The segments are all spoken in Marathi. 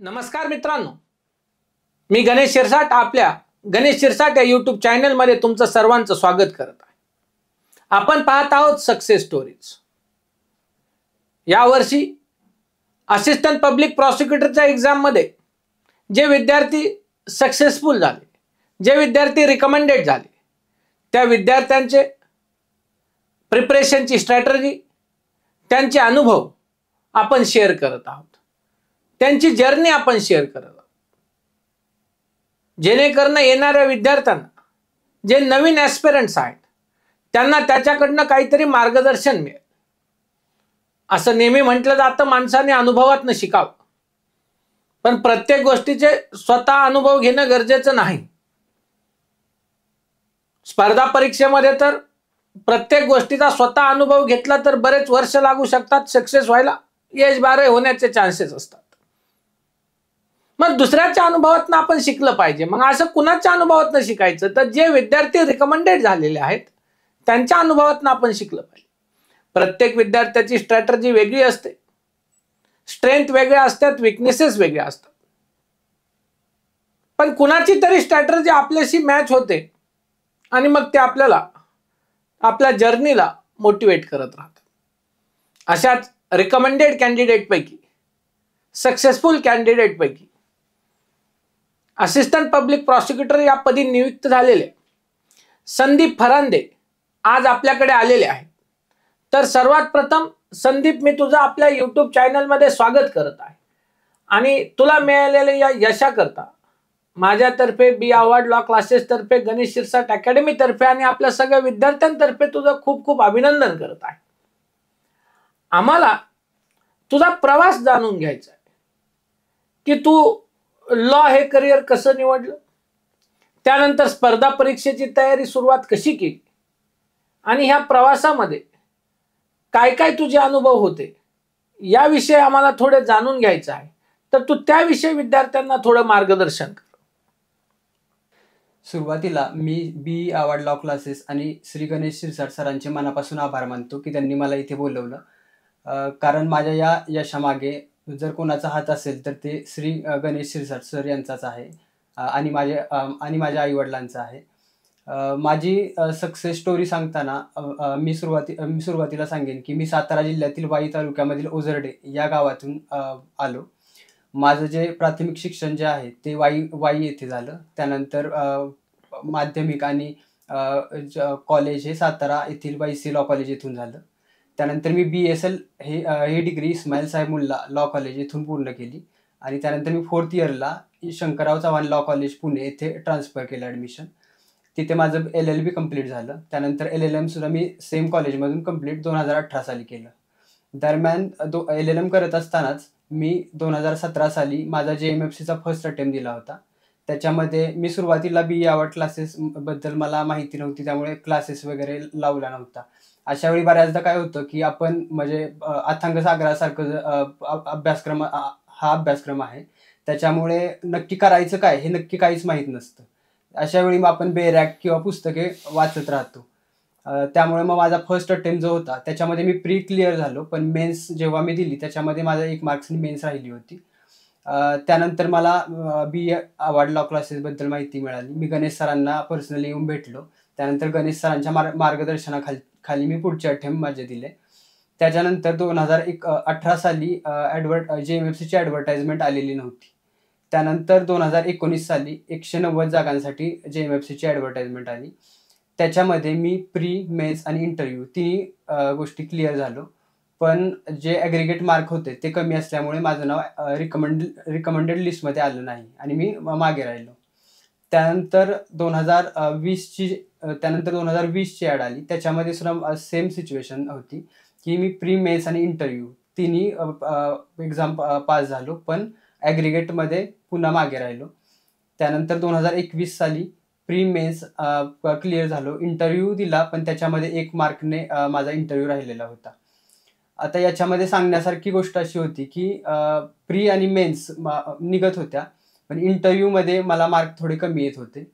नमस्कार मित्रांनो. मी गणेश शिरसाट आपल्या गणेश शिरसाट या युट्यूब चॅनलमध्ये तुमचं सर्वांचं स्वागत करत आहे. आपण पाहत आहोत सक्सेस स्टोरीज यावर्षी असिस्टंट पब्लिक प्रॉसिक्युटरच्या एक्झाममध्ये जे विद्यार्थी सक्सेसफुल झाले जे विद्यार्थी रिकमेंडेड झाले त्या विद्यार्थ्यांचे प्रिपरेशनची स्ट्रॅटर्जी त्यांचे अनुभव आपण शेअर करत आहोत. त्यांची जर्नी आपण शेअर करत आहोत. जेणेकरून येणाऱ्या विद्यार्थ्यांना जे नवीन ॲस्पिरंट्स आहेत त्यांना त्याच्याकडनं काहीतरी मार्गदर्शन मिळेल. असं नेहमी म्हटलं जातं माणसाने अनुभवातनं शिकावं. पण प्रत्येक गोष्टीचे स्वतः अनुभव घेणं गरजेचं नाही. स्पर्धा परीक्षेमध्ये तर प्रत्येक गोष्टीचा स्वतः अनुभव घेतला तर बरेच वर्ष लागू शकतात सक्सेस व्हायला. यश बारे होण्याचे चान्सेस असतात. मग दुसऱ्याच्या अनुभवातनं आपण शिकलं पाहिजे. मग असं कुणाच्या अनुभवातनं शिकायचं? तर जे विद्यार्थी रिकमेंडेड झालेले आहेत त्यांच्या अनुभवातनं आपण शिकलं पाहिजे. प्रत्येक विद्यार्थ्याची स्ट्रॅटर्जी वेगळी असते. स्ट्रेंथ वेगळ्या असतात विकनेसेस वेगळ्या असतात. पण कुणाची तरी स्ट्रॅटर्जी आपल्याशी मॅच होते आणि मग ते आपल्याला आपल्या जर्नीला मोटिवेट करत राहतात. अशाच रिकमेंडेड कॅन्डिडेटपैकी सक्सेसफुल कॅन्डिडेटपैकी असिस्टंट पब्लिक प्रॉसिक्युटर या पदी नियुक्त झालेले. संदीप फरांदे आज आपल्याकडे आलेले आहेत. तर सर्वात प्रथम संदीप मी तुझं आपल्या युट्यूब चॅनलमध्ये स्वागत करत आहे. आणि तुला मिळालेल्या या यशाकरता माझ्यातर्फे बी अवॉर्ड लॉ क्लासेसतर्फे गणेश शिरसाट अकॅडमी तर्फे आणि आपल्या सगळ्या विद्यार्थ्यांतर्फे तुझं खूप खूप अभिनंदन करत आहे. आम्हाला तुझा प्रवास जाणून घ्यायचा आहे. की तू लॉ हे करिअर कसं निवडलं? त्यानंतर स्पर्धा परीक्षेची तयारी सुरुवात कशी केली? आणि ह्या प्रवासामध्ये काय काय तुझे अनुभव होते? याविषयी आम्हाला थोडे जाणून घ्यायचं आहे. तर तू त्याविषयी विद्यार्थ्यांना थोडं मार्गदर्शन कर. सुरुवातीला मी बी अवॉर्ड लॉ क्लासेस आणि श्री गणेश शिरसाट सरांचे मनापासून आभार मानतो की त्यांनी मला इथे बोलवलं. कारण माझ्या या यशामागे जर कोणाचा हात असेल तर ते श्री गणेश शिरसाट सर यांचाच आहे. आणि माझे आणि माझ्या आईवडिलांचा आहे. माझी सक्सेस स्टोरी सांगताना मी सुरुवाती मी सुरुवातीला सांगेन की मी सातारा जिल्ह्यातील वाई तालुक्यामधील ओझरडे या गावातून आलो. माझं जे प्राथमिक शिक्षण जे आहे ते वाई वाई येथे झालं. त्यानंतर माध्यमिक आणि ज- कॉलेज हे सातारा येथील वाईसी लॉ कॉलेज येथून झालं. त्यानंतर मी बी एस एल हे ही degree Ismail Saheb Mulla law college येथून पूर्ण केली. आणि त्यानंतर मी फोर्थ इयरला शंकरराव चव्हाण लॉ कॉलेज पुणे येथे ट्रान्सफर केलं ॲडमिशन तिथे माझं एल एल बी कंप्लीट झालं. त्यानंतर एल एल एमसुद्धा मी सेम कॉलेजमधून कंप्लीट दोन हजार अठरा साली केलं. दरम्यान दो एल एल एम करत असतानाच मी दोन हजार सतरा साली माझा जे एम एफ सीचा फर्स्ट अटेम्प्ट दिला होता. त्याच्यामध्ये मी सुरुवातीला बी आवड क्लासेसबद्दल मला माहिती नव्हती. त्यामुळे क्लासेस वगैरे लावला नव्हता. अशा वेळी बऱ्याचदा काय होतं की आपण म्हणजे अथांग सागरासारखं ज- अभ्यासक्रम हा अभ्यासक्रम आहे. त्याच्यामुळे नक्की करायचं काय हे नक्की काहीच माहीत नसतं. अशा वेळी मग आपण बेरॅक किंवा पुस्तके वाचत राहतो. त्यामुळे मग माझा फर्स्ट अटेम्प्ट जो होता त्याच्यामध्ये मी प्री क्लिअर झालो. पण मेन्स जेव्हा मी दिली त्याच्यामध्ये माझा एक मार्क्सनी मेन्स राहिली होती. त्यानंतर मला बी ए अवॉर्ड लॉ क्लासेसबद्दल माहिती मिळाली. मी गणेश सरांना पर्सनली येऊन भेटलो. त्यानंतर गणेश सरांच्या मार्ग मार्गदर्शनाखाली खाली मी पुढचे अटेम्प्ट माझे दिले. त्याच्यानंतर दोन हजार एक अठरा साली ॲडव्हर्ट जे एम एफ सीची ॲडव्हर्टाइजमेंट आलेली नव्हती. त्यानंतर दोन हजार एकोणीस साली एकशे नव्वद जागांसाठी जे एम एफ सीची ॲडव्हर्टाइजमेंट आली. त्याच्यामध्ये मी प्री मेन्स आणि इंटरव्ह्यू तिन्ही गोष्टी क्लिअर झालो. पण जे ॲग्रिगेट मार्क होते ते कमी असल्यामुळे माझं नाव रिकमेंड रिकमेंडेड लिस्टमध्ये आलं नाही आणि मी मागे राहिलो. त्यानंतर दोन हजार वीसची त्यानंतर दोन हजार वीसची ॲड आली. त्याच्यामध्ये सुद्धा सेम सिच्युएशन होती की मी प्री मेन्स आणि इंटरव्ह्यू तिन्ही एक्झाम पास झालो. पण ॲग्रिगेटमध्ये पुन्हा मागे राहिलो. त्यानंतर दोन हजार एकवीस साली प्री मेन्स क्लिअर झालो. इंटरव्ह्यू दिला पण त्याच्यामध्ये एक मार्कने माझा इंटरव्ह्यू राहिलेला होता. आता याच्यामध्ये सांगण्यासारखी गोष्ट अशी होती की प्री आणि मेन्स निघत होत्या. पण इंटरव्ह्यूमध्ये मला मार्क थोडे कमी येत होते.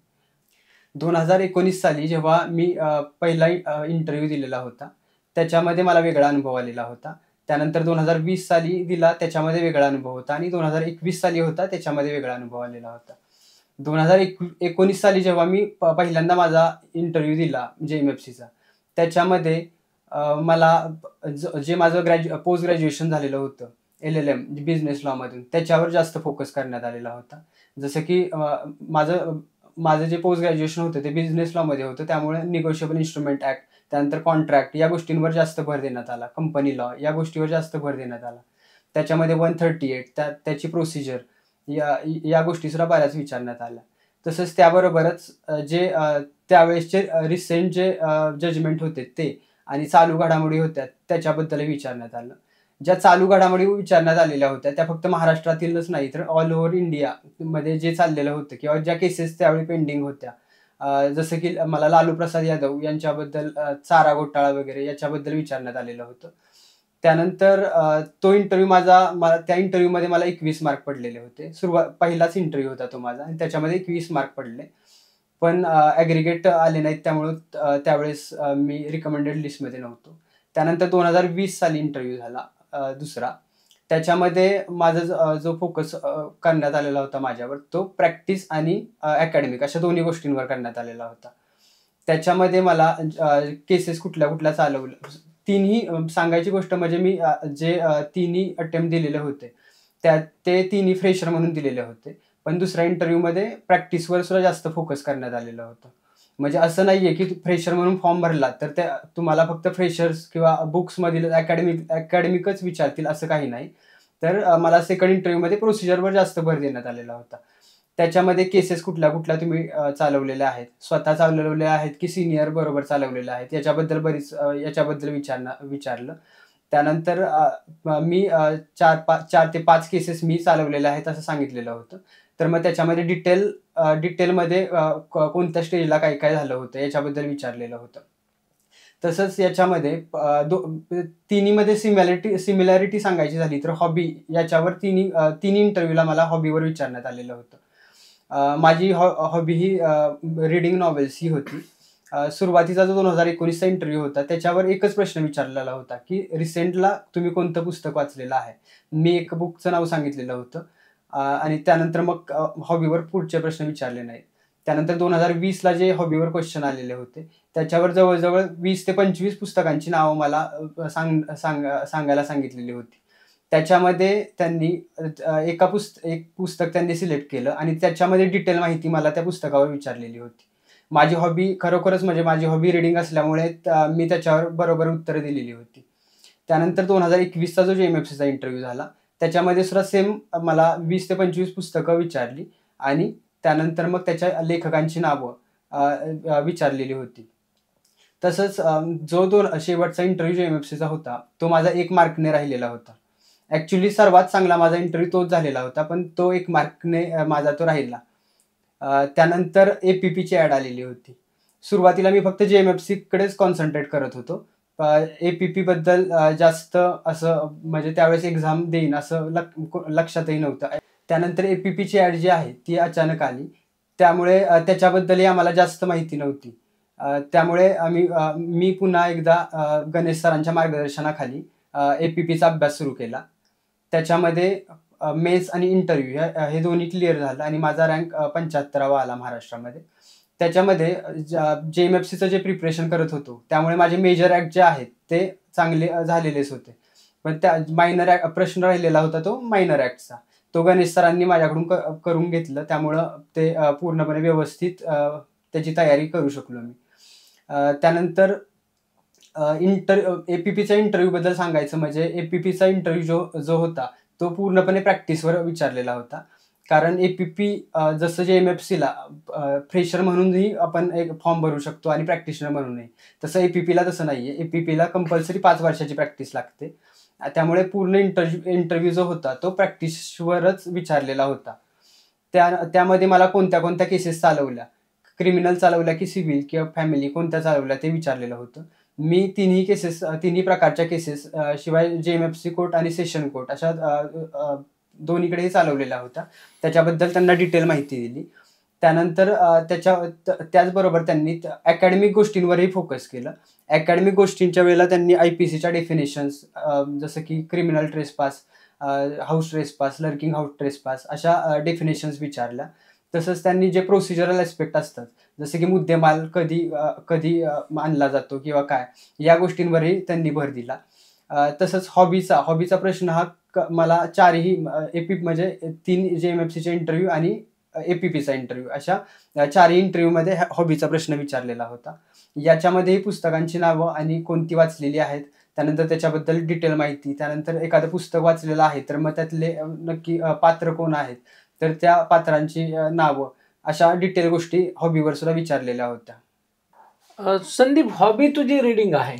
दोन हजार एकोणीस साली जेव्हा मी पहिला इंटरव्ह्यू दिलेला होता त्याच्यामध्ये मला वेगळा अनुभव आलेला होता. त्यानंतर दोन हजार वीस साली दिला त्याच्यामध्ये वेगळा अनुभव होता आणि दोन हजार एकवीस साली होता त्याच्यामध्ये वेगळा अनुभव आलेला होता. दोन हजार एक एकोणीस साली जेव्हा मी प- पहिल्यांदा माझा इंटरव्ह्यू दिला जे एम एफ सीचा त्याच्यामध्ये मला ज- जे माझं ग्रॅज्यु पोस्ट ग्रॅज्युएशन झालेलं होतं एल एल एम बिझनेस लॉमधून त्याच्यावर जास्त फोकस करण्यात आलेला होता. जसं की माझं माझं जे पोस्ट ग्रॅज्युएशन होतं ते बिझनेस लॉमध्ये होतं. त्यामुळे निगोशिएबल इन्स्ट्रुमेंट ॲक्ट त्यानंतर कॉन्ट्रॅक्ट या गोष्टींवर जास्त भर देण्यात आला. कंपनी लॉ या गोष्टीवर जास्त भर देण्यात आला. त्याच्यामध्ये वन थर्टी एट त्या त्याची प्रोसिजर या या गोष्टीसुद्धा बऱ्याच विचारण्यात आल्या. तसंच त्याबरोबरच जे त्यावेळेसचे रिसेंट जे जजमेंट होते ते आणि चालू घडामोडी होत्या त्याच्याबद्दल विचारण्यात आलं. ज्या चालू घडामोडी विचारण्यात आलेल्या होत्या त्या फक्त महाराष्ट्रातीलच नाही तर ऑल ओव्हर इंडिया मध्ये जे चाललेलं होतं किंवा ज्या केसेस त्यावेळी पेंडिंग होत्या. जसं की मला लालू प्रसाद यादव यांच्याबद्दल चारा घोटाळा वगैरे याच्याबद्दल विचारण्यात आलेलं होतं. त्यानंतर तो इंटरव्ह्यू माझा मला त्या इंटरव्ह्यूमध्ये मला एकवीस मार्क पडलेले होते. सुरुवात पहिलाच इंटरव्ह्यू होता तो माझा आणि त्याच्यामध्ये एकवीस मार्क पडले. पण ॲग्रिगेट आले नाहीत त्यामुळं त्यावेळेस मी रिकमेंडेड लिस्टमध्ये नव्हतो. त्यानंतर दोन हजार वीस साली इंटरव्ह्यू झाला. दुसरा. त्याच्यामध्ये माझा जो- फोकस करण्यात आलेला होता माझ्यावर तो प्रॅक्टिस आणि अकॅडमिक अशा दोन्ही गोष्टींवर करण्यात आलेला होता. त्याच्यामध्ये मला केसेस कुठल्या कुठल्या चालवल्या तिन्ही सांगायची गोष्ट म्हणजे मी जे तिन्ही अटेम्प्ट दिलेले होते त्या ते तिन्ही फ्रेशर म्हणून दिलेले होते. पण दुसऱ्या इंटरव्ह्यूमध्ये प्रॅक्टिसवर सुद्धा जास्त फोकस करण्यात आलेलं होतं. म्हणजे असं नाहीये की फ्रेशर म्हणून फॉर्म भरला तर त्या तुम्हाला फक्त फ्रेशर्स किंवा बुक्समधील अकॅडमिक अकॅडमिकच विचारतील असं काही नाही. तर मला सेकंड इंटरव्ह्यूमध्ये प्रोसिजरवर जास्त भर देण्यात आलेला होता. त्याच्यामध्ये केसेस कुठल्या कुठल्या तुम्ही चालवलेल्या आहेत? स्वतः चालवलेल्या आहेत की सिनियर बरोबर चालवलेल्या आहेत? याच्याबद्दल बरीच याच्याबद्दल विचारणं विचारलं. त्यानंतर मी चार पाच चार ते पाच केसेस मी चालवलेल्या आहेत असं सांगितलेलं होतं. तर मग त्याच्यामध्ये डिटेल डिटेलमध्ये कोणत्या स्टेजला काय काय झालं होतं याच्याबद्दल विचारलेलं होतं. तसंच याच्यामध्ये दो तिन्हीमध्ये सिमिलॅरिटी सिमिलॅरिटी सांगायची झाली तर हॉबी याच्यावर तिन्ही तिन्ही इंटरव्ह्यूला मला हॉबीवर विचारण्यात आलेलं होतं. माझी हॉ हॉबी ही रिडिंग नॉवेल्स ही होती. सुरुवातीचा जो दोन हजार एकोणीसचा इंटरव्ह्यू होता त्याच्यावर एकच प्रश्न विचारलेला होता की रिसेंटला तुम्ही कोणतं पुस्तक वाचलेलं आहे? मी एक बुकचं नाव सांगितलेलं होतं. आणि त्यानंतर मग हॉबीवर पुढचे प्रश्न विचारले नाहीत. त्यानंतर दोन हजार वीसला जे हॉबीवर क्वेश्चन आलेले होते त्याच्यावर जवळजवळ वीस ते पंचवीस पुस्तकांची नावं मला सांग सांग सांगायला सांगितलेली होती. त्याच्यामध्ये त्यांनी एका पुस्त एक पुस्तक त्यांनी सिलेक्ट केलं आणि त्याच्यामध्ये डिटेल माहिती मला त्या पुस्तकावर विचारलेली होती. माझी हॉबी खरोखरच म्हणजे माझी हॉबी रिडिंग असल्यामुळे मी त्याच्यावर बरोबर उत्तरं दिलेली होती. त्यानंतर दोन हजार एकवीसचा जो जे एम एफ सीचा इंटरव्ह्यू झाला त्याच्यामध्ये सुद्धा सेम मला वीस ते पंचवीस पुस्तकं विचारली आणि त्यानंतर मग त्याच्या लेखकांची नावं विचारलेली होती. तसंच जो दो शेवटचा इंटरव्ह्यू जो एम एफ सीचा होता तो माझा एक मार्कने राहिलेला होता. ॲक्च्युली सर्वात चांगला माझा इंटरव्ह्यू तोच झालेला होता पण तो एक मार्कने माझा तो राहिला. त्यानंतर ए पी पीची ॲड आलेली होती. सुरुवातीला मी फक्त जे एम एफ सीकडेच कॉन्सन्ट्रेट करत होतो. एपीपी बद्दल जास्त असं म्हणजे त्यावेळेस एक्झाम देईन असं लक लक्षातही नव्हतं. त्यानंतर एपीपीची ऍड ॲड जी आहे ती अचानक आली. त्यामुळे त्याच्याबद्दलही आम्हाला जास्त माहिती नव्हती. त्यामुळे आम्ही मी पुन्हा एकदा गणेश सरांच्या मार्गदर्शनाखाली एपीपीचा अभ्यास सुरू केला. त्याच्यामध्ये मेन्स आणि इंटरव्ह्यू हे दोन्ही क्लिअर झालं आणि माझा रँक पंच्याहत्तरावा आला महाराष्ट्रामध्ये. त्याच्यामध्ये जे एम एफ सीचं जे प्रिपरेशन करत होतो त्यामुळे माझे मेजर ॲक्ट जे आहेत ते चांगले झालेलेच होते. पण त्या मायनर ॲक्ट प्रश्न राहिलेला होता तो मायनर ॲक्टचा तो गणेश सरांनी माझ्याकडून क- करून घेतलं त्यामुळं ते पूर्णपणे व्यवस्थित त्याची तयारी करू शकलो मी. त्यानंतर इंटर ए पी पीचा इंटरव्ह्यूबद्दल सांगायचं म्हणजे ए पी पीचा इंटरव्ह्यू जो जो होता तो पूर्णपणे प्रॅक्टिसवर विचारलेला होता. कारण ए पी पी जसं जे एम एफ सीला फ्रेशर म्हणूनही आपण एक फॉर्म भरू शकतो आणि प्रॅक्टिशनर म्हणूनही. तसं ए पी पीला तसं नाही आहे ए पी पीला कंपल्सरी पाच वर्षाची प्रॅक्टिस लागते. त्यामुळे पूर्ण इंटरव्ह्यू इंटरव्ह्यू जो होता तो प्रॅक्टिसवरच विचारलेला होता. त्या त्यामध्ये मला कोणत्या कोणत्या केसेस चालवल्या? क्रिमिनल चालवल्या की सिव्हिल किंवा फॅमिली कोणत्या चालवल्या ते विचारलेलं होतं. मी तिन्ही केसेस तिन्ही प्रकारच्या केसेस शिवाय J M F C court आणि सेशन कोर्ट अशा दोन्हीकडेही चालवलेला होता. त्याच्याबद्दल त्यांना डिटेल माहिती दिली. त्यानंतर त्याच्या त्याचबरोबर त्यांनी अकॅडमिक गोष्टींवरही फोकस केलं. अकॅडमिक गोष्टींच्या वेळेला त्यांनी आय पी सीच्या डेफिनेशन्स जसं की criminal trespass house trespass lurking house trespass अशा डेफिनेशन्स विचारल्या. तसंच त्यांनी जे प्रोसिजरल ॲस्पेक्ट असतात जसे की मुद्देमाल कधी कधी आणला मानला जातो किंवा काय या गोष्टींवरही त्यांनी भर दिला. तसंच हॉबीचा हॉबीचा प्रश्न हा क- मला चारही एपी म्हणजे तीन जे एम एफ सीचे इंटरव्ह्यू आणि ए पी पीचा इंटरव्ह्यू अशा चारही इंटरव्ह्यूमध्ये ह्या हॉबीचा प्रश्न विचारलेला होता. याच्यामध्येही पुस्तकांची नावं आणि कोणती वाचलेली आहेत त्यानंतर त्याच्याबद्दल डिटेल माहिती त्यानंतर एखादं पुस्तक वाचलेलं आहे तर मग त्यातले नक्की पात्र कोण आहेत तर त्या पात्रांची नावं अशा डिटेल गोष्टी हॉबीवर सुद्धा विचारलेल्या होत्या. संदीप हॉबी तुझी रिडिंग आहे.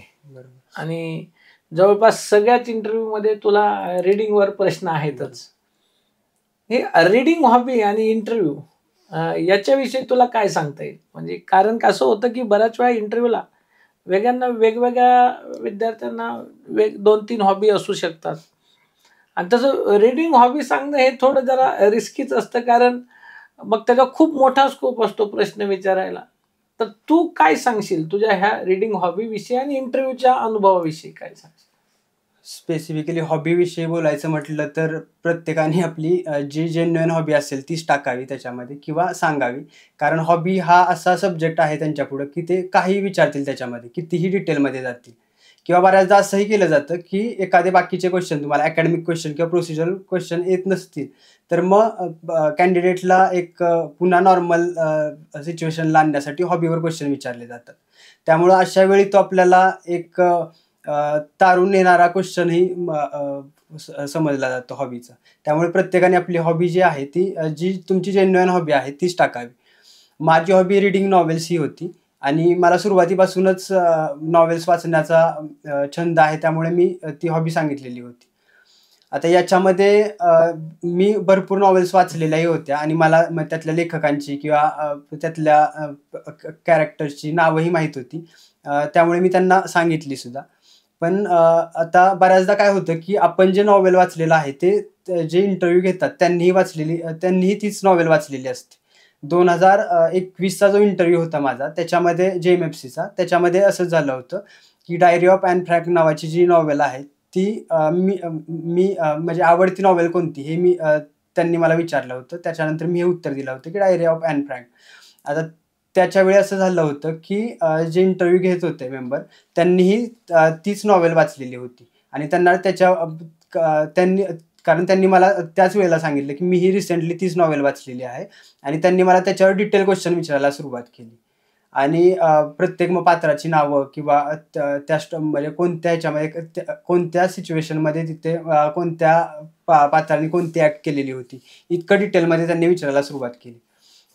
आणि जवळपास सगळ्याच इंटरव्ह्यूमध्ये तुला रिडिंगवर प्रश्न आहेतच. हे रिडिंग हॉबी आणि इंटरव्ह्यू याच्याविषयी तुला काय सांगता येईल? म्हणजे कारण कसं होतं की बऱ्याच वेळा इंटरव्ह्यूला वेगळ्यांना वेगवेगळ्या विद्यार्थ्यांना वेग दोन तीन हॉबी असू शकतात. आणि तसं रिडिंग हॉबी सांगणं हे थोडं जरा रिस्कीच असतं कारण मग त्याचा खूप मोठा स्कोप असतो प्रश्न विचारायला. तर तू काय सांगशील? तुझ्या ह्या रिडिंग हॉबीविषयी आणि इंटरव्ह्यूच्या अनुभवाविषयी काय सांगशील? स्पेसिफिकली हॉबीविषयी बोलायचं म्हटलं तर प्रत्येकाने आपली जी जेन्युअन हॉबी असेल तीच टाकावी त्याच्यामध्ये किंवा सांगावी. कारण हॉबी हा असा सब्जेक्ट आहे त्यांच्यापुढं की ते काही विचारतील त्याच्यामध्ये कितीही डिटेलमध्ये जातील. किंवा बऱ्याचदा असंही केलं जातं की एखादे बाकीचे क्वेश्चन तुम्हाला अकॅडमिक क्वेश्चन किंवा प्रोसिजरल क्वेश्चन येत नसतील. तर मग कॅन्डिडेटला एक पुन्हा नॉर्मल सिच्युएशनला आणण्यासाठी हॉबीवर क्वेश्चन विचारले जातात. त्यामुळं अशा वेळी तो आपल्याला एक तारून येणारा क्वेश्चनही समजला जातो हॉबीचा त्यामुळे प्रत्येकाने आपली हॉबी जी आहे ती जी तुमची जेन्युअन हॉबी आहे तीच टाकावी. माझी हॉबी रिडिंग नॉवेल्स ही होती. आणि मला सुरुवातीपासूनच नॉवेल्स वाचण्याचा छंद आहे त्यामुळे मी ती हॉबी सांगितलेली होती. आता याच्यामध्ये मी भरपूर नॉवेल्स वाचलेल्याही होत्या आणि मला त्यातल्या लेखकांची किंवा त्यातल्या कॅरेक्टर्सची नावंही माहीत होती. त्यामुळे मी त्यांना सांगितली सुद्धा. पण आता बऱ्याचदा काय होतं की आपण जे नॉवेल वाचलेलं आहे ते जे इंटरव्ह्यू घेतात त्यांनीही वाचलेली त्यांनीही तीच नॉवेल वाचलेली असते. दोन हजार एकवीसचा जो इंटरव्ह्यू होता माझा त्याच्यामध्ये जे एम एफ सीचा त्याच्यामध्ये असंच झालं होतं की डायरी ऑफ अँड फ्रॅक नावाची जी नॉवेल आहे ती मी मी म्हणजे आवडती नॉवेल कोणती हे मी त्यांनी मला विचारलं होतं. त्याच्यानंतर मी हे उत्तर दिलं होतं की डायरी ऑफ अँड फ्रँक आता त्याच्यावेळी असं झालं होतं की जे इंटरव्ह्यू घेत होते मेंबर त्यांनीही तीच नॉवेल वाचलेली होती. आणि त्यांना त्याच्या त्यांनी कारण त्यांनी मला त्याच वेळेला सांगितलं की मी ही रिसेंटली तीच नॉवेल वाचलेली आहे. आणि त्यांनी मला त्याच्यावर डिटेल क्वेश्चन विचारायला सुरुवात केली. आणि प्रत्येक मग पात्राची नावं किंवा त्या स्ट म्हणजे कोणत्या ह्याच्यामध्ये त्या- कोणत्या सिच्युएशनमध्ये तिथे कोणत्या पा पात्राने कोणती ॲक्ट केलेली होती इतकं डिटेलमध्ये त्यांनी विचारायला सुरुवात केली.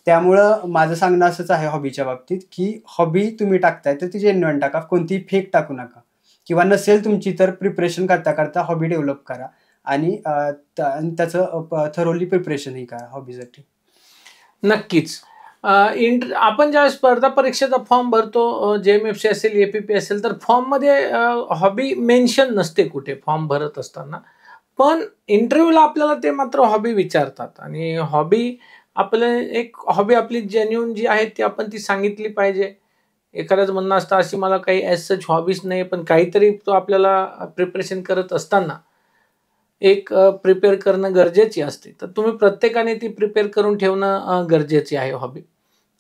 त्यामुळं माझं सांगणं असंच आहे हॉबीच्या बाबतीत की हॉबी तुम्ही टाकताय तर ती जेन्युअन टाका कोणतीही फेक टाकू नका. किंवा नसेल तुमची तर प्रिपरेशन करता करता हॉबी डेव्हलप करा. आणि त्याचं थरोली प्रिपरेशनही करा हॉबीसाठी नक्कीच. इंट आपण ज्या स्पर्धा परीक्षेचा फॉर्म भरतो जे एम एफ सी असेल ए पी पी असेल तर फॉर्ममध्ये हॉबी मेन्शन नसते कुठे फॉर्म भरत असताना. पण इंटरव्ह्यूला आपल्याला ते मात्र हॉबी विचारतात. आणि हॉबी आपलं एक हॉबी आपली जेन्युन जी आहे ती आपण ती सांगितली पाहिजे. एखाद्याचं म्हणणं असतं अशी मला काही ॲज सच हॉबीज नाही पण काहीतरी तो आपल्याला प्रिपरेशन करत असताना एक प्रिपेअर करणं गरजेची असते. तर तुम्ही प्रत्येकाने ती प्रिपेअर करून ठेवणं गरजेची आहे हॉबी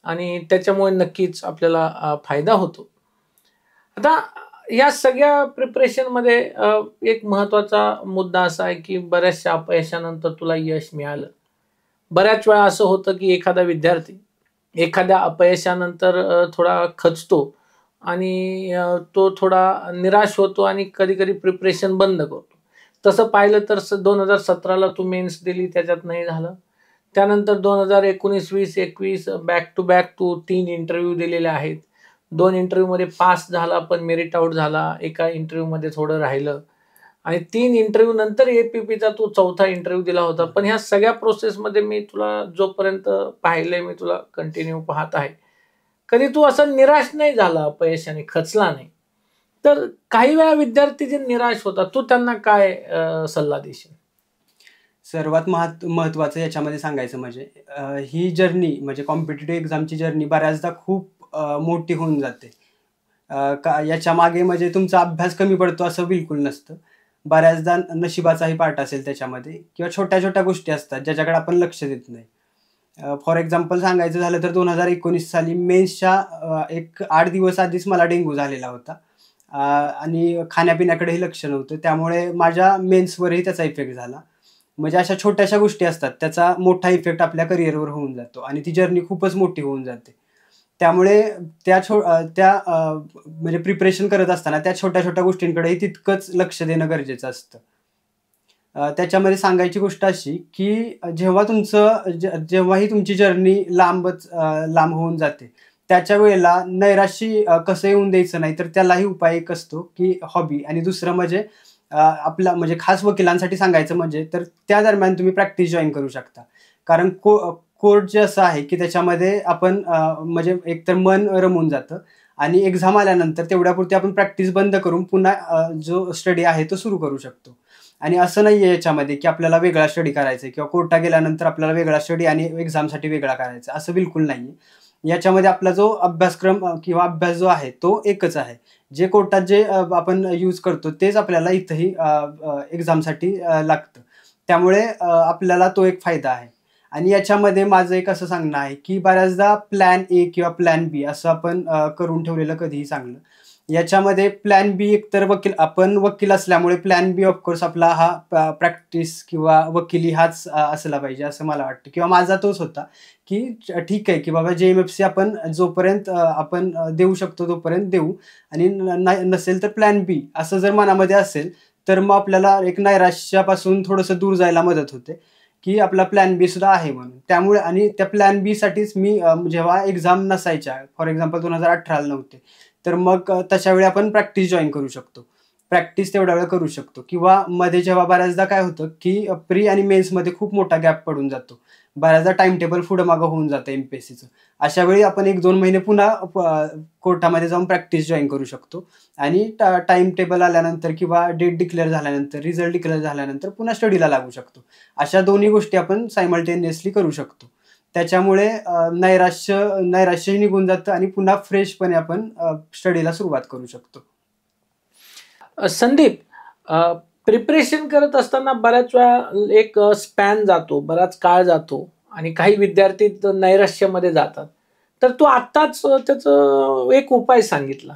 आणि त्याच्यामुळे नक्कीच आपल्याला फायदा होतो. आता या सगळ्या प्रिपरेशनमध्ये एक महत्त्वाचा मुद्दा असा आहे की बऱ्याचशा अपयशानंतर तुला यश मिळालं. बऱ्याच वेळा असं होतं की एखादा विद्यार्थी एखाद्या अपयशानंतर थोडा खचतो आणि तो थोडा निराश होतो आणि कधी कधी प्रिपरेशन बंद करतो. तसं पाहिलं तर दोन हजार सतराला तू मेन्स दिली त्याच्यात नाही झालं. त्यानंतर दोन हजार एकोणीस वीस एकवीस बॅक टू बॅक तू तीन इंटरव्ह्यू दिलेले आहेत. दोन इंटरव्ह्यूमध्ये पास झाला पण मेरिट आउट झाला. एका इंटरव्ह्यूमध्ये थोडं राहिलं. आणि तीन इंटरव्ह्यू नंतर ए पी पीचा तू चौथा इंटरव्ह्यू दिला होता. पण ह्या सगळ्या प्रोसेसमध्ये मी तुला जोपर्यंत पाहिलंय मी तुला कंटिन्यू पाहत आहे. कधी तू असं निराश नाही झाला अपयशाने खचला नाही. तर काही वेळा विद्यार्थी जे निराश होतात तू त्यांना काय सल्ला देशील? सर्वात महत् महत्त्वाचं याच्यामध्ये सांगायचं म्हणजे ही जर्नी म्हणजे कॉम्पिटेटिव्ह एक्झामची जर्नी बऱ्याचदा खूप मोठी होऊन जाते. का याच्या मागे म्हणजे तुमचा अभ्यास कमी पडतो असं बिलकुल नसतं. बऱ्याचदा नशिबाचाही पार्ट असेल त्याच्यामध्ये किंवा छोट्या छोट्या गोष्टी असतात ज्याच्याकडे आपण लक्ष देत नाही. फॉर एक्झाम्पल सांगायचं झालं तर दोन हजार एकोणीस साली मेन्सच्या एक आठ दिवस आधीच मला डेंग्यू झालेला होता. आणि खाण्यापिण्याकडेही लक्ष नव्हतं. त्यामुळे माझ्या मेन्सवरही त्याचा इफेक्ट झाला. म्हणजे अशा छोट्याशा गोष्टी असतात. त्याचा मोठा इफेक्ट आपल्या करिअरवर होऊन जातो आणि ती जर्नी खूपच मोठी होऊन जाते. त्यामुळे त्या छो त्या म्हणजे प्रिपरेशन करत असताना त्या छोट्या छोट्या गोष्टींकडेही तितकंच लक्ष देणं गरजेचं असतं. त्याच्यामध्ये सांगायची गोष्ट अशी की जेव्हा तुमचं जेव्हाही तुमची जर्नी लांबच लांब होऊन जाते त्याच्या वेळेला नैराश्य कसं येऊन द्यायचं नाही तर त्यालाही उपाय एक असतो की हॉबी आणि दुसरं म्हणजे आपला म्हणजे खास वकिलांसाठी सांगायचं म्हणजे तर त्या दरम्यान तुम्ही प्रॅक्टिस जॉईन करू शकता. कारण को कोर्ट जे असं आहे की त्याच्यामध्ये आपण म्हणजे एकतर मन रमून जातं आणि एक्झाम आल्यानंतर तेवढ्यापुरती आपण प्रॅक्टिस बंद करून पुन्हा जो स्टडी आहे तो सुरू करू शकतो. आणि असं नाही आहे याच्यामध्ये की आपल्याला वेगळा स्टडी करायचा आहे किंवा कोर्टा गेल्यानंतर आपल्याला वेगळा स्टडी आणि एक्झामसाठी वेगळा करायचा असं बिलकुल नाही आहे याच्यामध्ये आपला जो अभ्यासक्रम किंवा अभ्यास जो आहे तो एकच आहे. जे कोर्टात जे आपण यूज करतो तेच आपल्याला इथंही एक्झामसाठी लागतं. त्यामुळे आपल्याला तो एक फायदा आहे. आणि याच्यामध्ये माझं एक असं सांगणं आहे की बऱ्याचदा प्लॅन ए किंवा प्लॅन बी असं आपण करून ठेवलेलं कधीही चांगलं याच्यामध्ये प्लॅन बी एकतर वकील आपण वकील असल्यामुळे प्लॅन बी ऑफकोर्स आपला हा प्रॅक्टिस किंवा वकिली हाच असला पाहिजे असं मला वाटतं. किंवा माझा तोच होता की ठीक आहे की बाबा जे एम एफ सी आपण जोपर्यंत आपण देऊ शकतो तोपर्यंत देऊ. आणि न- नाही- नसेल तर प्लॅन बी असं जर मनामध्ये असेल तर मग आपल्याला एक नैराश्यापासून थोडंसं दूर जायला मदत होते. की आपला प्लॅन बी सुद्धा आहे म्हणून. त्यामुळे आणि त्या प्लॅन बीसाठीच मी जेव्हा एक्झाम नसायच्या फॉर एक्झाम्पल दोन हजार अठराला नव्हते तर मग तशावेळी आपण प्रॅक्टिस जॉईन करू शकतो. प्रॅक्टिस तेवढ्या वेळ करू शकतो. किंवा मध्ये जेव्हा बऱ्याचदा काय होतं की प्री आणि मेन्समध्ये खूप मोठा गॅप पडून जातो. बऱ्याचदा टाइम टेबल पुढं मागं होऊन जातं एम पी एस सीचं अशा वेळी आपण एक दोन महिने पुन्हा कोर्टामध्ये जाऊन प्रॅक्टिस जॉईन करू शकतो. आणि टाइम टेबल आल्यानंतर किंवा डेट डिक्लेअर झाल्यानंतर रिझल्ट डिक्लेअर झाल्यानंतर पुन्हा स्टडीला लागू शकतो. अशा दोन्ही गोष्टी आपण सायमल्टेनियसली करू शकतो. त्याच्यामुळे नैराश्य नैराश्यही निघून जातं आणि पुन्हा फ्रेशपणे आपण स्टडीला सुरुवात करू शकतो. संदीप प्रिपरेशन करत असताना बऱ्याच वेळा एक स्पॅन जातो बराच काळ जातो आणि काही विद्यार्थी नैराश्यामध्ये जातात. तर तू आत्ताच त्याचं एक उपाय सांगितला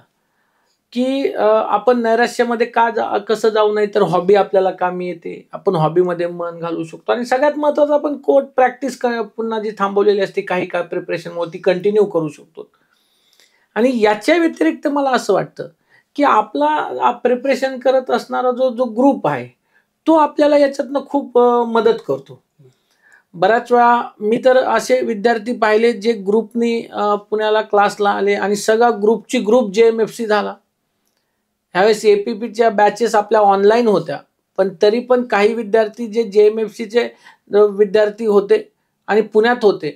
की आपण नैराश्यामध्ये का जा कसं जाऊ नाही तर हॉबी आपल्याला कामी येते. आपण हॉबीमध्ये मन घालू शकतो आणि सगळ्यात महत्त्वाचं आपण कोर्ट प्रॅक्टिस पुन्हा जी थांबवलेली असते काही काळ प्रिपरेशनमुळे ती कंटिन्यू करू शकतो. आणि याच्या व्यतिरिक्त मला असं वाटतं की आपला प्रिपरेशन करत असणारा जो जो ग्रुप आहे तो आपल्याला याच्यातनं खूप मदत करतो. बऱ्याच वेळा मी तर असे विद्यार्थी पाहिले जे ग्रुपनी पुण्याला क्लासला आले आणि सगळा ग्रुपची group J M F C झाला. ह्यावेळेस ए पी पीच्या बॅचेस आपल्या ऑनलाईन होत्या पण तरी पण काही विद्यार्थी जे जे एम एफ सीचे विद्यार्थी होते आणि पुण्यात होते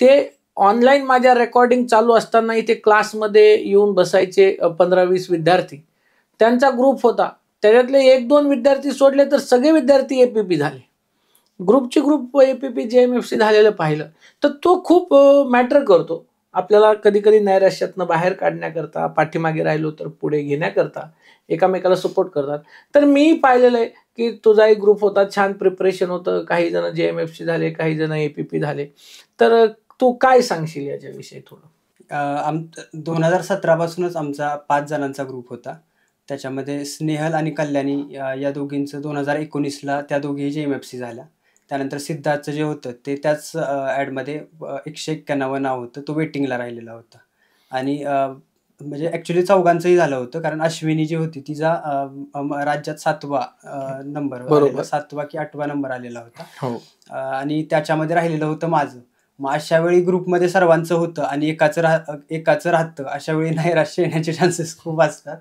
ते ऑनलाईन माझ्या रेकॉर्डिंग चालू असताना इथे क्लासमध्ये येऊन बसायचे पंधरा वीस विद्यार्थी. त्यांचा ग्रुप होता. त्याच्यातले एक दोन विद्यार्थी सोडले तर सगळे विद्यार्थी ए पी पी झाले. ग्रुपची group A P P J M F C झालेलं पाहिलं. तर तो खूप मॅटर करतो. आपल्याला कधी कधी नैराश्यातनं बाहेर काढण्याकरता पाठीमागे राहिलो तर पुढे घेण्याकरता एकामेकाला सपोर्ट करतात. तर मी पाहिलेलं आहे की तुझा एक ग्रुप होता छान प्रिपरेशन होतं. काही जण जे एम एफ सी झाले काही जण ए पी पी झाले. तर तू काय सांगशील याच्याविषयी थोडं? अ, आम दोन हजार सतरापासूनच आमचा पाच जणांचा ग्रुप होता. त्याच्यामध्ये स्नेहल आणि कल्याणी या दोघींचं दोन हजार एकोणीसला त्या दोघी जे एम एफ सी झाल्या. त्यानंतर सिद्धार्थचं जे होतं ते त्याच ॲडमध्ये एकशे एक्क्याण्णव नाव होतं तो वेटिंगला राहिलेला होता. आणि म्हणजे ॲक्च्युली चौघांचंही झालं होतं कारण अश्विनी जी होती तिचा राज्यात सातवा नंबर बरोबर. सातवा की आठवा नंबर आलेला होता. हो. आणि त्याच्यामध्ये राहिलेलं होतं माझं. मग अशा वेळी ग्रुपमध्ये सर्वांचं होतं आणि एकाचं राह एकाचं राहतं. अशा वेळी नैराश्य येण्याचे चान्सेस खूप असतात.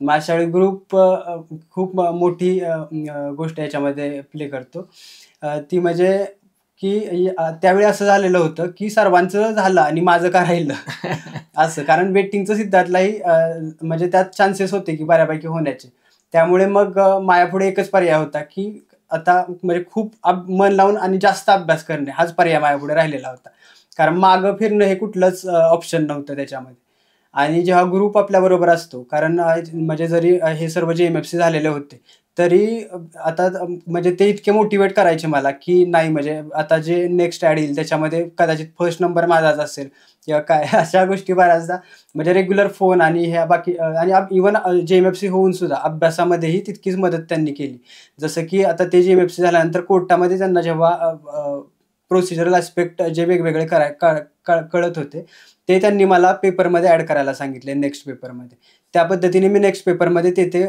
मग अशा वेळी ग्रुप खूप मोठी गोष्ट याच्यामध्ये प्ले करतो. ती म्हणजे की त्यावेळी असं झालेलं होतं की सर्वांचं झालं आणि माझं का राहिलं? असं. कारण वेटिंगचं सिद्धार्थलाही म्हणजे त्यात चान्सेस होते की बऱ्यापैकी होण्याचे. त्यामुळे मग अ, माझ्यापुढे एकच पर्याय होता की आता म्हणजे खूप मन लावून आणि जास्त अभ्यास करणे हाच पर्याय माझ्यापुढे राहिलेला होता. कारण मागं फिरणं हे कुठलंच ऑप्शन नव्हतं त्याच्यामध्ये. आणि जेव्हा ग्रुप आपल्याबरोबर असतो कारण म्हणजे जरी हे सर्व जे एम एफ सी झालेले होते तरी आता म्हणजे ते इतके मोटिवेट करायचे मला की नाही म्हणजे आता जे नेक्स्ट ॲड येईल त्याच्यामध्ये कदाचित फर्स्ट नंबर माझाच असेल. किंवा काय अशा गोष्टी बऱ्याचदा. म्हणजे रेग्युलर फोन आणि ह्या बाकी आणि इवन जे एम एफ सी होऊन सुद्धा अभ्यासामध्येही तितकीच मदत त्यांनी केली. जसं की आता ते जे एम एफ सी झाल्यानंतर कोर्टामध्ये त्यांना जेव्हा प्रोसिजरल ॲस्पेक्ट जे वेगवेगळे कराय कळ- कळ- कळत होते ते त्यांनी मला पेपरमध्ये ॲड करायला सांगितले नेक्स्ट पेपरमध्ये त्या पद्धतीने मी नेक्स्ट पेपरमध्ये ते ते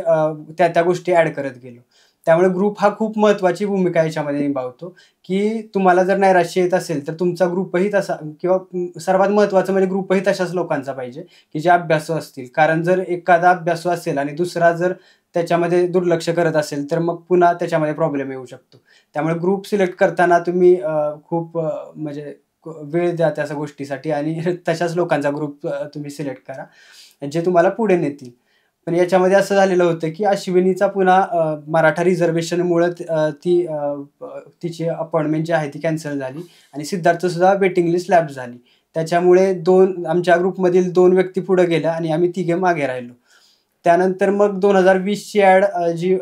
त्या त्या गोष्टी ॲड करत गेलो. त्यामुळे ग्रुप हा खूप महत्त्वाची भूमिका याच्यामध्ये निभावतो की तुम्हाला जर नैराश्य येत असेल तर तुमचा ग्रुपही तसा किंवा सर्वात महत्त्वाचं म्हणजे ग्रुपही तशाच लोकांचा पाहिजे की जे अभ्यासू असतील. कारण जर एखादा अभ्यासू असेल आणि दुसरा जर त्याच्यामध्ये दुर्लक्ष करत असेल तर मग पुन्हा त्याच्यामध्ये प्रॉब्लेम येऊ शकतो. त्यामुळे ग्रुप सिलेक्ट करताना तुम्ही खूप म्हणजे क- वेळ द्या त्या गोष्टीसाठी आणि तशाच लोकांचा ग्रुप तुम्ही सिलेक्ट करा. जे तुम्हाला पुढे नेतील. पण याच्यामध्ये असं झालेलं होतं की अश्विनीचा पुन्हा मराठा रिझर्वेशनमुळे ती तिची अपॉइंटमेंट जी आहे ती कॅन्सल झाली आणि सिद्धार्थ सुद्धा वेटिंग लिस्ट लॅब झाली. त्याच्यामुळे दोन आमच्या ग्रुपमधील दोन व्यक्ती पुढे गेल्या आणि आम्ही तिघे मागे राहिलो. त्यानंतर मग दोन हजार वीसची ॲड जी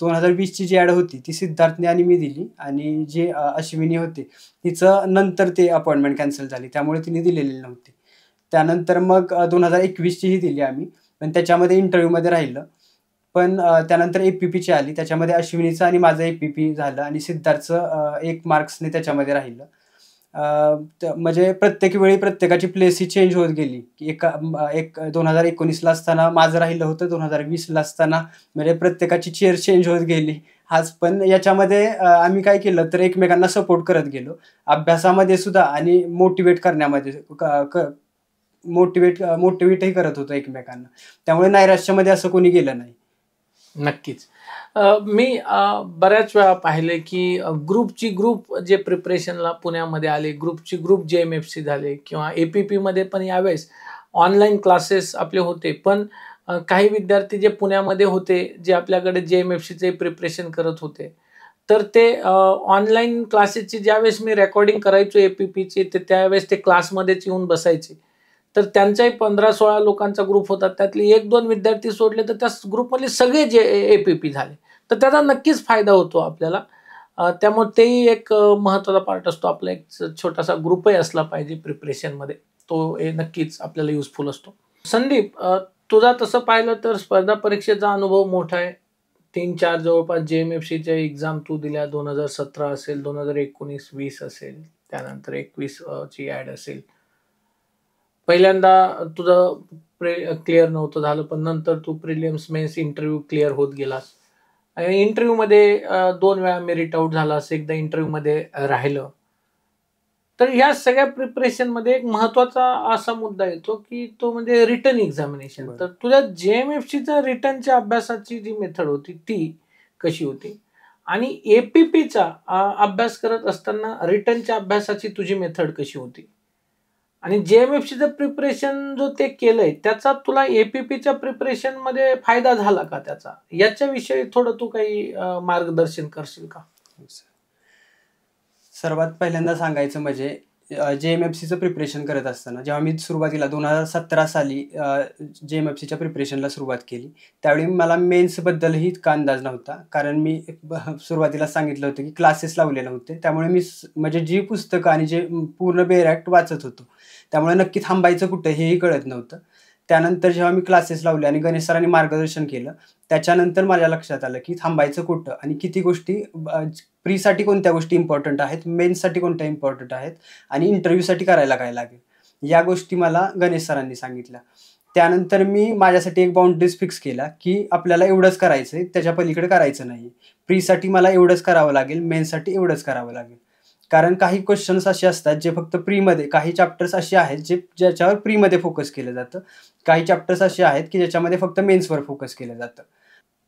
दोन हजार वीसची जी ॲड होती ती सिद्धार्थने आणि मी दिली आणि जी अश्विनी होते तिचं नंतर ते अपॉइंटमेंट कॅन्सल झाली. त्यामुळे तिने दिलेली नव्हती. त्यानंतर मग दोन हजार एकवीसचीही दिली आम्ही. पण त्याच्यामध्ये इंटरव्ह्यूमध्ये राहिलं. पण त्यानंतर ए पी पीची आली. त्याच्यामध्ये अश्विनीचं आणि माझं ए पी पी झालं आणि सिद्धार्थचं एक मार्क्सने त्याच्यामध्ये राहिलं. म्हणजे प्रत्येक वेळी प्रत्येकाची प्लेस ही चेंज होत गेली. की एका एक दोन हजार एकोणीसला असताना माझं राहिलं होतं. दोन हजार वीसला असताना म्हणजे प्रत्येकाची चेअर चेंज होत गेली. हाच पण याच्यामध्ये आम्ही काय केलं तर एकमेकांना सपोर्ट करत गेलो. अभ्यासामध्ये सुद्धा आणि मोटिवेट करण्यामध्ये मोटिवेट मोटिवेटही करत होतो एकमेकांना. त्यामुळे नैराश्यामध्ये असं कोणी गेलं नाही. नक्कीच. मी बऱ्याच वेळा पाहिले की ग्रुपची ग्रुप जे प्रिपरेशनला पुण्यामध्ये आले ग्रुपची group J M F C झाले किंवा ए पी पीमध्ये पण यावेळेस ऑनलाईन क्लासेस आपले होते. पण काही विद्यार्थी जे पुण्यामध्ये होते जे आपल्याकडे जे एम एफ सीचे प्रिपरेशन करत होते तर ते ऑनलाईन क्लासेसची ज्यावेळेस मी रेकॉर्डिंग करायचो ए पी पीची ते त्यावेळेस ते क्लासमध्येच येऊन बसायचे. तर त्यांचाही पंधरा सोळा लोकांचा ग्रुप होता. त्यातले एक दोन विद्यार्थी सोडले तर त्या ग्रुपमधले सगळे जे ए पी पी झाले. तर त्याचा नक्कीच फायदा होतो आपल्याला. त्यामुळे तेही एक महत्त्वाचा पार्ट असतो. आपला एक छोटासा ग्रुपही असला पाहिजे प्रिपरेशनमध्ये तो हे नक्कीच आपल्याला युजफुल असतो. संदीप तुझा तसं पाहिलं तर स्पर्धा परीक्षेचा अनुभव मोठा आहे. तीन चार जवळपास जे एम एफ सीच्या एक्झाम तू दिल्या. दोन हजार सतरा असेल दोन हजार एकोणीस वीस असेल. त्यानंतर एकवीस ची ॲड असेल. पहिल्यांदा तुझं प्रे क्लिअर नव्हतं झालं पण नंतर तू प्रिलियम्स मेन्स इंटरव्ह्यू क्लिअर होत गेलास. आणि इंटरव्ह्यूमध्ये दोन वेळा मेरिट आउट झालास एकदा इंटरव्ह्यूमध्ये राहिलं. तर या सगळ्या प्रिपरेशनमध्ये एक महत्त्वाचा असा मुद्दा येतो की तो म्हणजे रिटर्न एक्झामिनेशन. तर तुझ्या जे एम एफ सीच्या रिटर्नच्या अभ्यासाची जी मेथड होती ती कशी होती? आणि एपीपीचा अभ्यास करत असताना रिटर्नच्या अभ्यासाची तुझी मेथड कशी होती? आणि जे एम एफ सीचं प्रिपरेशन जो ते केलंय त्याचा तुला एपीपीच्या प्रिपरेशनमध्ये फायदा झाला का त्याचा? याच्याविषयी थोडं तू काही मार्गदर्शन करशील का? सर्वात पहिल्यांदा सांगायचं म्हणजे जे एम एफ सीचं प्रिपरेशन करत असताना जेव्हा मी सुरुवातीला दोन हजार सतरा साली जे एम एफ सीच्या प्रिपरेशनला सुरुवात केली त्यावेळी मला मेन्सबद्दलही इतका अंदाज नव्हता. कारण मी सुरुवातीला सांगितलं होतं की क्लासेस लावले नव्हते त्यामुळे मी म्हणजे जी पुस्तकं आणि जे पूर्ण बेरॅक्ट वाचत होतो त्यामुळे नक्की थांबायचं कुठं हेही कळत नव्हतं. त्यानंतर जेव्हा मी क्लासेस लावले आणि गणेश सरांनी मार्गदर्शन केलं त्याच्यानंतर माझ्या लक्षात आलं की थांबायचं कुठं आणि किती गोष्टी प्रीसाठी कोणत्या गोष्टी इम्पॉर्टंट आहेत मेन्ससाठी कोणत्या इम्पॉर्टंट आहेत आणि इंटरव्ह्यूसाठी करायला काय लागेल या गोष्टी मला गणेश सरांनी सांगितल्या. त्यानंतर मी माझ्यासाठी एक बाउंड्रीज फिक्स केला की आपल्याला एवढंच करायचं आहे त्याच्या पलीकडे करायचं नाही. प्रीसाठी मला एवढंच करावं लागेल मेन्ससाठी एवढंच करावं लागेल. कारण काही क्वेश्चन्स असे असतात जे फक्त प्रीमध्ये काही चॅप्टर्स असे आहेत जे ज्याच्यावर प्रीमध्ये फोकस केलं जातं. काही चॅप्टर्स असे आहेत की ज्याच्यामध्ये फक्त मेन्सवर फोकस केलं जातं.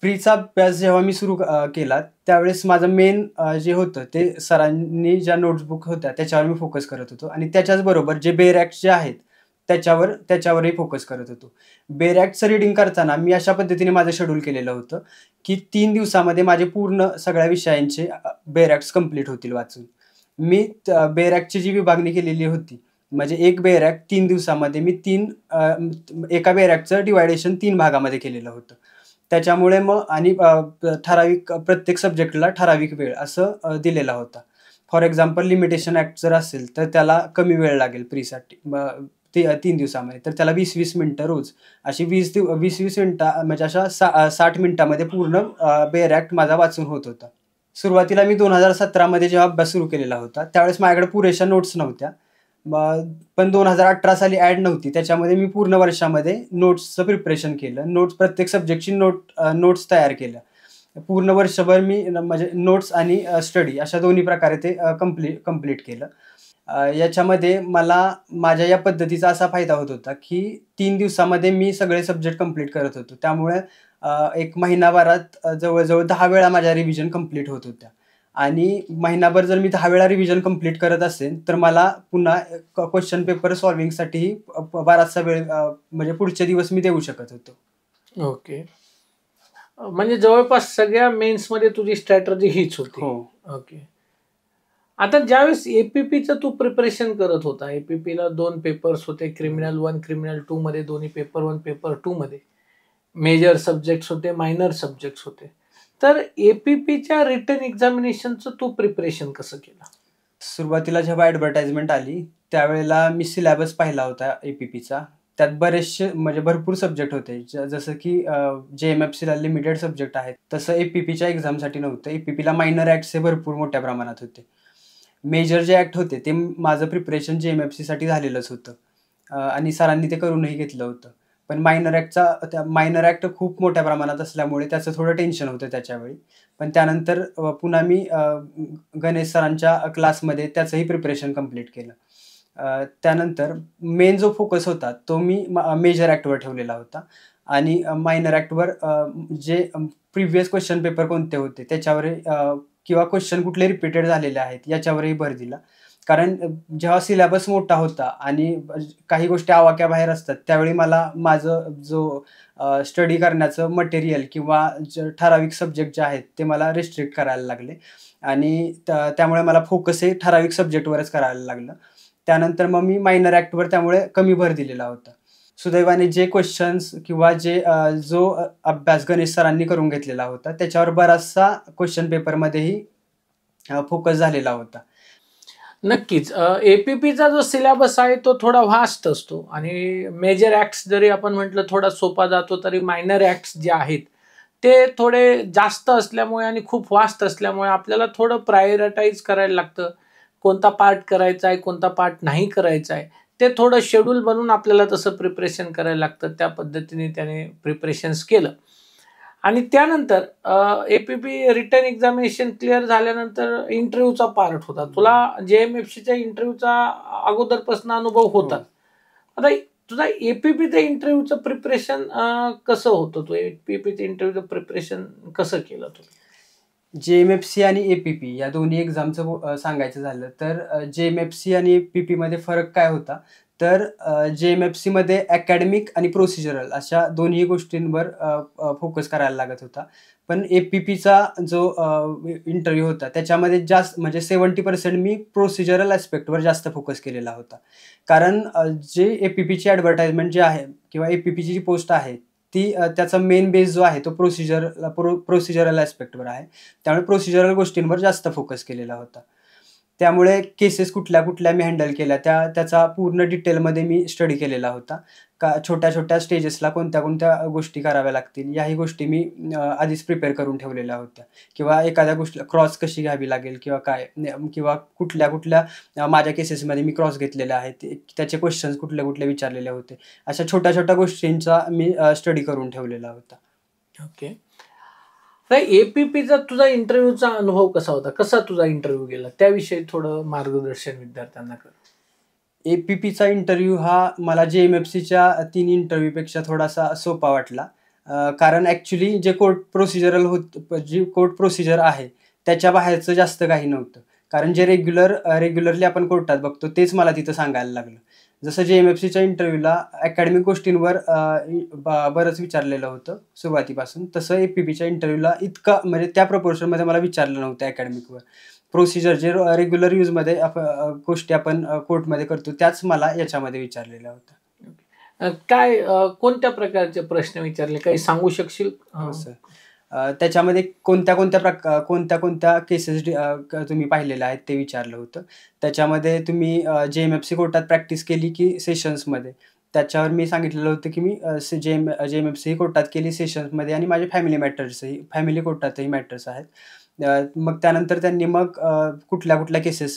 प्रीचा अभ्यास जेव्हा मी सुरू केला त्यावेळेस माझं मेन जे होतं ते सरांनी ज्या नोट्सबुक होत्या त्याच्यावर मी फोकस करत होतो. आणि त्याच्याचबरोबर जे बेरॅक्ट जे आहेत त्याच्यावर त्याच्यावरही फोकस करत होतो. बेरॅक्टचं रिडिंग करताना मी अशा पद्धतीने माझं शेड्यूल केलेलं होतं की तीन दिवसामध्ये माझे पूर्ण सगळ्या विषयांचे बेरॅक्ट्स कंप्लीट होतील वाचून. मी बेरॅक्टची जी विभागणी केलेली होती म्हणजे एक बेरॅक तीन दिवसामध्ये मी तीन एका बेरॅकचं डिवायडेशन तीन भागामध्ये केलेलं होतं. त्याच्यामुळे मग आणि ठराविक प्रत्येक सब्जेक्टला ठराविक वेळ असं दिलेला होता. फॉर एक्झाम्पल लिमिटेशन ॲक्ट जर असेल तर त्याला कमी वेळ लागेल प्रीसाठी ब- ती तीन दिवसामध्ये. तर त्याला वीस वीस मिनटं रोज. अशी वीस दिव वीस वीस मिनटं म्हणजे अशा सा साठ मिनटामध्ये पूर्ण बेर ॲक्ट माझा वाचून होत होता. सुरुवातीला मी दोन हजार सतरामध्ये जेव्हा अभ्यास सुरू केलेला होता त्यावेळेस माझ्याकडे पुरेशा नोट्स नव्हत्या. पण दोन हजार अठरा साली ॲड नव्हती त्याच्यामध्ये मी पूर्ण वर्षामध्ये नोट्सचं प्रिपरेशन केलं. नोट्स प्रत्येक सब्जेक्टची नोट नोट्स तयार केलं. पूर्ण वर्षभर मी न- म्हणजे नोट्स आणि स्टडी अशा दोन्ही प्रकारे ते कम्प्ली कंप्लीट केलं. याच्यामध्ये मला माझ्या या पद्धतीचा असा फायदा होत होता की तीन दिवसामध्ये मी सगळे सब्जेक्ट कंप्लीट करत होतो. त्यामुळे एक महिनाभरात जवळजवळ दहा वेळा माझ्या रिव्हिजन कंप्लीट होत होत्या. आणि महिनाभर जर मी दहा वेळा रिव्हिजन कंप्लीट करत असेल तर मला पुन्हा क्वेश्चन पेपर सॉल्व्हिंगसाठीही प- बराचसा वेळ म्हणजे पुढचे दिवस मी देऊ शकत होतो. ओके. म्हणजे जवळपास सगळ्या मेन्समध्ये तुझी स्ट्रॅटर्जी हीच होती. हो. ओके. आता ज्यावेळेस एपीपीचं तू प्रिपरेशन करत होता एपीपीला दोन पेपर्स होते क्रिमिनल वन क्रिमिनल टू मध्ये दोन्ही पेपर वन पेपर टू मध्ये. मेजर सब्जेक्ट्स होते मायनर सब्जेक्ट्स होते. तर एपीपीच्या रिटर्न एक्झामिनेशनचं तू प्रिपरेशन कसं केलं? सुरुवातीला जेव्हा ॲडव्हर्टाइजमेंट आली त्यावेळेला मी सिलॅबस पाहिला होता ए पी पीचा त्यात बरेचसे म्हणजे भरपूर सब्जेक्ट होते. ज- जसं की जे एम एफ सीला लिमिटेड सब्जेक्ट आहेत. तसं ए पी पीच्या एक्झामसाठी नव्हतं. ए पी पीला मायनर ॲक्ट्स हे भरपूर मोठ्या प्रमाणात होते. मेजर जे ॲक्ट होते ते माझं प्रिपरेशन जे एम एफ सीसाठी झालेलंच होतं. आणि सरांनी ते करूनही घेतलं होतं. पण मायनर ॲक्टचा त्या मायनर ॲक्ट खूप मोठ्या प्रमाणात असल्यामुळे त्याचं थोडं टेन्शन होतं त्याच्यावेळी. पण त्यानंतर पुन्हा मी गणेश सरांच्या क्लासमध्ये त्याचंही प्रिपरेशन कंप्लीट केलं. त्यानंतर मेन जो फोकस होता तो मी मेजर ॲक्टवर ठेवलेला होता. आणि मायनर ॲक्टवर जे प्रिव्हियस क्वेश्चन पेपर कोणते होते त्याच्यावर किंवा क्वेश्चन कुठले रिपीटेड झालेले आहेत याच्यावरही भर दिला. कारण जेव्हा सिलेबस मोठा होता आणि काही गोष्टी आवाक्याबाहेर असतात त्यावेळी मला माझं जो स्टडी करण्याचं मटेरियल किंवा ज ठराविक सब्जेक्ट जे आहेत ते मला रिस्ट्रिक्ट करायला लागले. आणि त्यामुळे मला फोकसही ठराविक सब्जेक्टवरच करायला लागलं. त्यानंतर मग मी मायनर ॲक्टवर त्यामुळे कमी भर दिलेला होता. सुदैवाने जे क्वेश्चन्स किंवा जे जो अभ्यास गणेश सरांनी करून घेतलेला होता त्याच्यावर बराचसा क्वेश्चन पेपरमध्येही फोकस झालेला होता. नक्कीच. एपीपीचा जो सिलेबस आहे तो थोडा व्हास्ट असतो. आणि मेजर ॲक्ट्स जरी आपण म्हटलं थोडा सोपा जातो तरी मायनर ॲक्ट्स जे आहेत ते थोडे जास्त असल्यामुळे आणि खूप व्हास्ट असल्यामुळे आपल्याला थोडं प्रायोरिटाईज करायला लागतं. कोणता पार्ट करायचा आहे कोणता पार्ट नाही करायचा आहे ते थोडं शेड्यूल बनवून आपल्याला तसं प्रिपरेशन करायला लागतं. त्या पद्धतीने त्याने प्रिपरेशन्स केलं. आणि त्यानंतर A P P written examination clear झाल्यानंतर इंटरव्ह्यूचा पार्ट होता. तुला जे एम एफ सीच्या इंटरव्ह्यूचा अगोदरपासून अनुभव होता. आता तुझा एपीपीचं इंटरव्ह्यूचं प्रिपरेशन कसं होतं? तू एपीपीचं इंटरव्ह्यूचं प्रिपरेशन कसं केलं तू? जे एम एफ सी आणि ए पी पी या दोन्ही एक्झामचं सांगायचं झालं तर जे एम एफ सी आणि ए पी पीमध्ये फरक काय होता? तर जे एम एफ सीमध्ये अकॅडमिक आणि प्रोसिजरल अशा दोन्ही गोष्टींवर फोकस करायला लागत होता. पण ए पी पीचा जो इंटरव्ह्यू होता त्याच्यामध्ये जास्त म्हणजे सेवन्टी पर्सेंट मी प्रोसिजरल ॲस्पेक्टवर जास्त फोकस केलेला होता. कारण जे ए पी पीची ॲडव्हर्टाइजमेंट जी आहे किंवा A P Peechi G post आहे ती त्याचा मेन बेस जो आहे तो प्रोसिजर प्रो प्रोसिजरल ॲस्पेक्टवर आहे. त्यामुळे प्रोसिजरल गोष्टींवर जास्त फोकस केलेला होता. त्यामुळे केसेस कुठल्या कुठल्या मी हँडल केल्या त्या त्याचा पूर्ण डिटेलमध्ये मी स्टडी केलेला होता. का छोट्या छोट्या स्टेजेसला कोणत्या कोणत्या गोष्टी कराव्या लागतील याही गोष्टी मी आधीच प्रिपेअर करून ठेवलेल्या होत्या. किंवा एखाद्या गोष्टीला क्रॉस कशी घ्यावी लागेल किंवा काय किंवा कुठल्या कुठल्या माझ्या केसेसमध्ये मी क्रॉस घेतलेल्या आहेत ते- त्याचे क्वेश्चन्स कुठले कुठले विचारलेले होते. अशा छोट्या छोट्या गोष्टींचा मी स्टडी करून ठेवलेला होता. ओके तर एपीपीचा तुझा इंटरव्ह्यूचा अनुभव कसा होता? कसा तुझा इंटरव्ह्यू गेला? त्याविषयी थोडं मार्गदर्शन विद्यार्थ्यांना कर. एपीपीचा इंटरव्ह्यू हा मला जे एम एफ सीच्या तीन इंटरव्ह्यूपेक्षा थोडासा सोपा वाटला. कारण ॲक्च्युली जे कोर्ट प्रोसिजरल होत जी कोर्ट प्रोसिजर आहे त्याच्या बाहेरचं जास्त काही नव्हतं. कारण जे रेग्युलर रेग्युलरली आपण कोर्टात बघतो तेच मला तिथं सांगायला लागलं. जसं जे एम एफ सीच्या इंटरव्ह्यूला अकॅडमिक गोष्टींवर बरंच विचारलेलं होतं सुरुवातीपासून. तसं ए पी पीच्या इंटरव्ह्यूला इतकं म्हणजे त्या प्रपोर्शनमध्ये मला विचारलं नव्हतं अकॅडमिकवर प्रोसिजर जे रेग्युलर यूजमध्ये आप- गोष्टी आपण कोर्टमध्ये करतो त्याच मला याच्यामध्ये विचारलेल्या होत्या अ, काय कोणत्या प्रकारचे प्रश्न विचारले? काही सांगू शकशील? हो. सर. त्याच्यामध्ये कोणत्या कोणत्या प्रका कोणत्या कोणत्या केसेस तुम्ही पाहिलेल्या आहेत ते विचारलं होतं. त्याच्यामध्ये तुम्ही जे एम एफ सी कोर्टात प्रॅक्टिस केली की सेशन्समध्ये त्याच्यावर मी सांगितलेलं होतं की मी जे एम जे एम एफ सी कोर्टात केली सेशन्समध्ये आणि माझे फॅमिली मॅटर्सही फॅमिली कोर्टातही मॅटर्स आहेत. मग त्यानंतर त्यांनी मग कुठल्या कुठल्या केसेस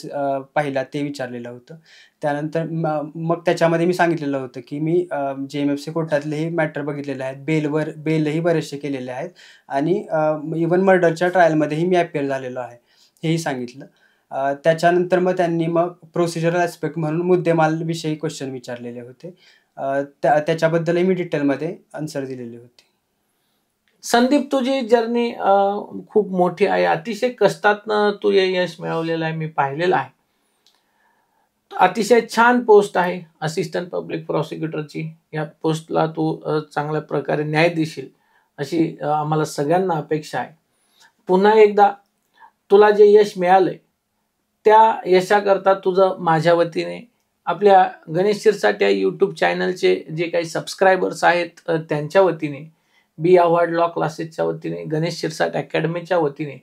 पाहिल्या ते विचारलेलं होतं. त्यानंतर मग त्याच्यामध्ये मी सांगितलेलं होतं की मी जे एम एफ सी कोर्टातलेही मॅटर बघितलेले आहेत. बेलवर बेलही बरेचसे केलेले आहेत. आणि इवन मर्डरच्या ट्रायलमध्येही मी अपिअर झालेलो आहे हेही सांगितलं. त्याच्यानंतर मग त्यांनी मग प्रोसिजरल ॲस्पेक्ट म्हणून मुद्देमालविषयी क्वेश्चन विचारलेले होते. त्या त्याच्याबद्दलही मी डिटेलमध्ये आन्सर दिलेले होते. संदीप तुझी जर्नी खूप मोठी आहे. अतिशय कष्टातनं तू हे यश मिळवलेलं आहे मी पाहिलेलं आहे. अतिशय छान पोस्ट आहे असिस्टंट पब्लिक प्रॉसिक्युटरची या पोस्टला तू चांगल्या प्रकारे न्याय देशील अशी आम्हाला सगळ्यांना अपेक्षा आहे. पुन्हा एकदा तुला जे यश मिळालंय त्या यशाकरता तुझं माझ्या वतीने आपल्या गणेश शिरसाट या यूट्यूब चॅनलचे जे काही सबस्क्रायबर्स आहेत त्यांच्या वतीने बी अवॉर्ड लॉ क्लासेसच्या वतीने गणेश शिरसाट अकॅडमीच्या वतीने.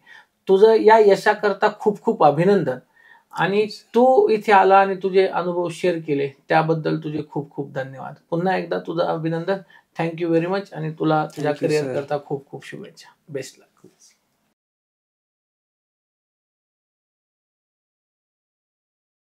तुझं या यशाकरता खूप खूप अभिनंदन. आणि तू इथे आला आणि तुझे अनुभव शेअर केले त्याबद्दल तुझे खूप खूप धन्यवाद. पुन्हा एकदा तुझं अभिनंदन. थँक्यू व्हेरी मच आणि तुला तुझ्या करिअर. करता खूप खूप शुभेच्छा. बेस्ट लक